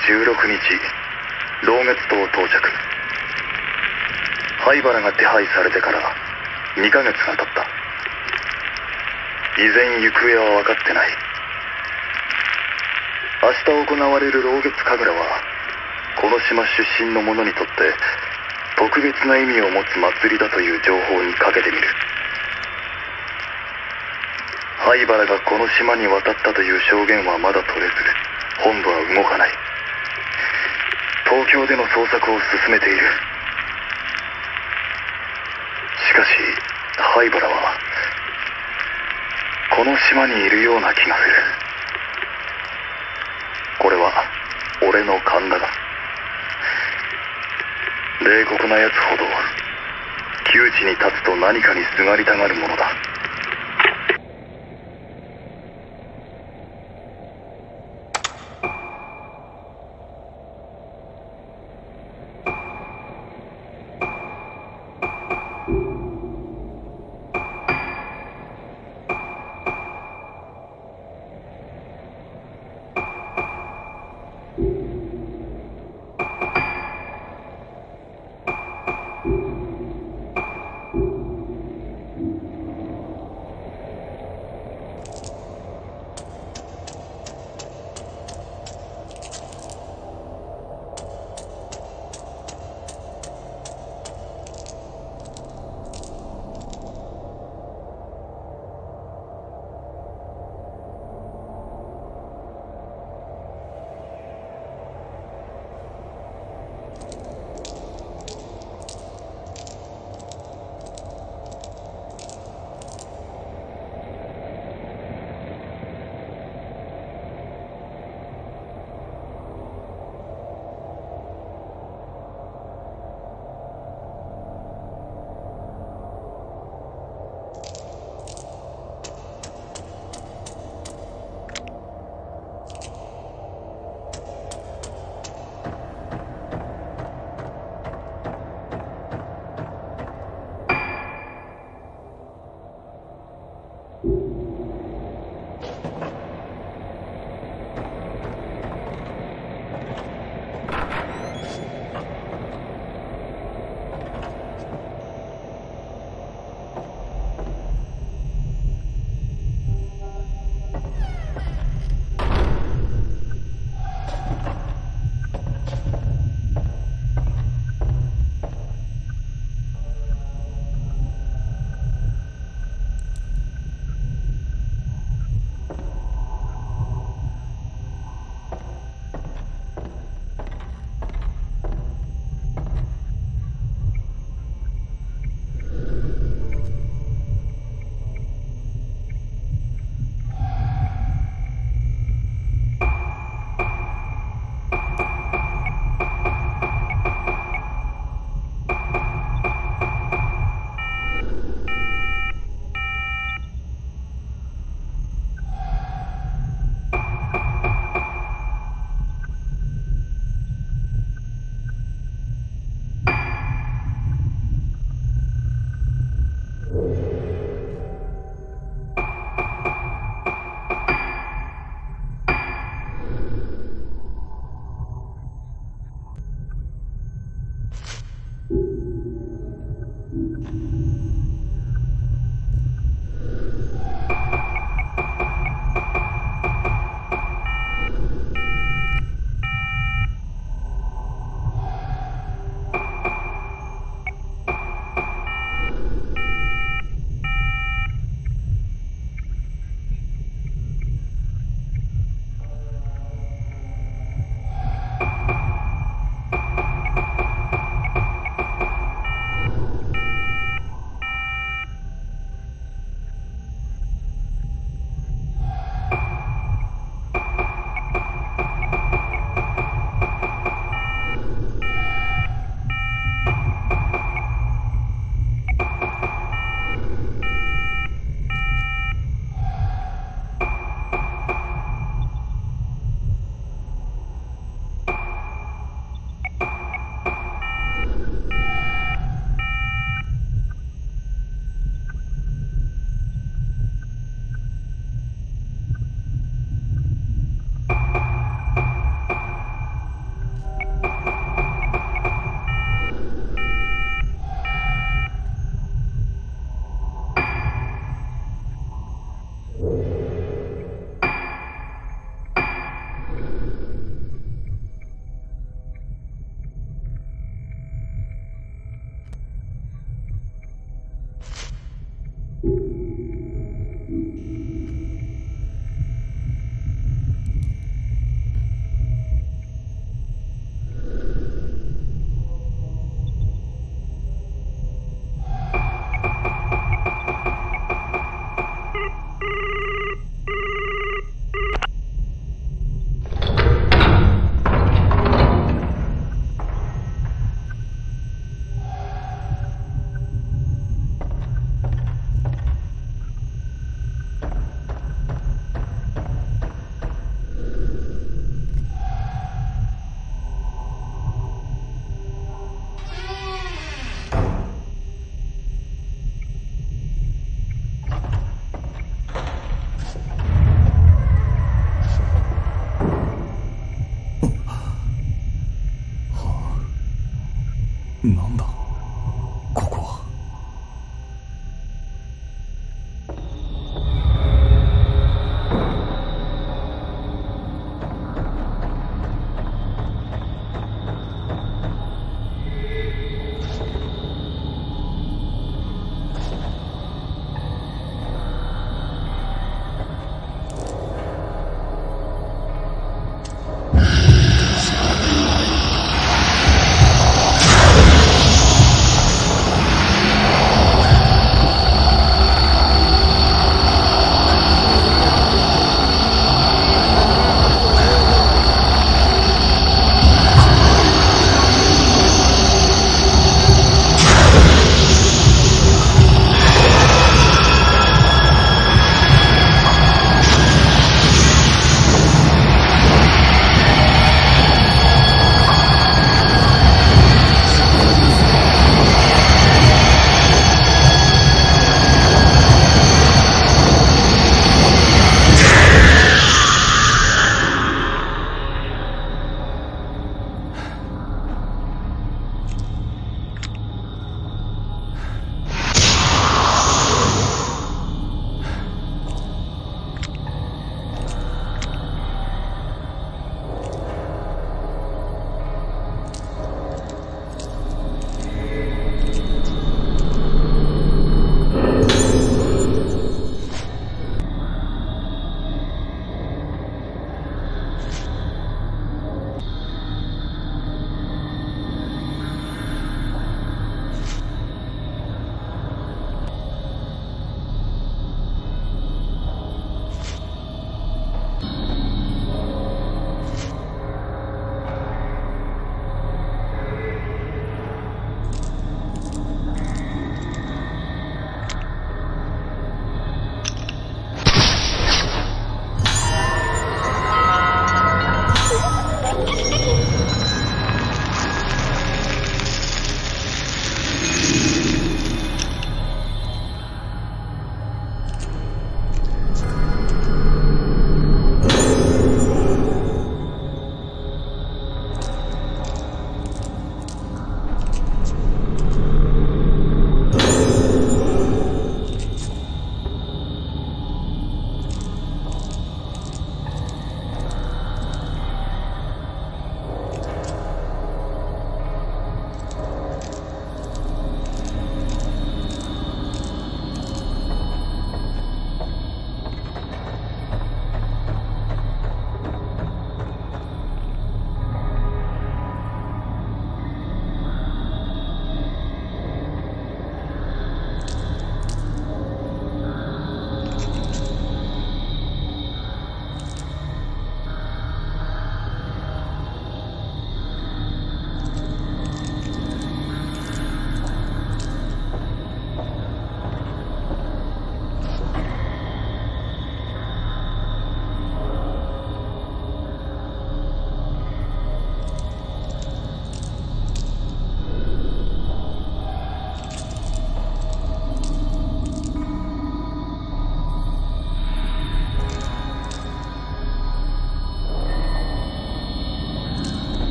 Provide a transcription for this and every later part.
16日老月島到着。灰原が手配されてから2ヶ月が経った。依然行方は分かってない。明日行われる老月神楽はこの島出身の者にとって特別な意味を持つ祭りだという情報にかけてみる。灰原がこの島に渡ったという証言はまだ取れず本部は動かない。東京での捜索を進めている。しかし灰原はこの島にいるような気がする。これは俺の勘だ。が冷酷な奴ほど窮地に立つと何かにすがりたがるものだ。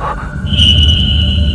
よし。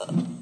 Uh...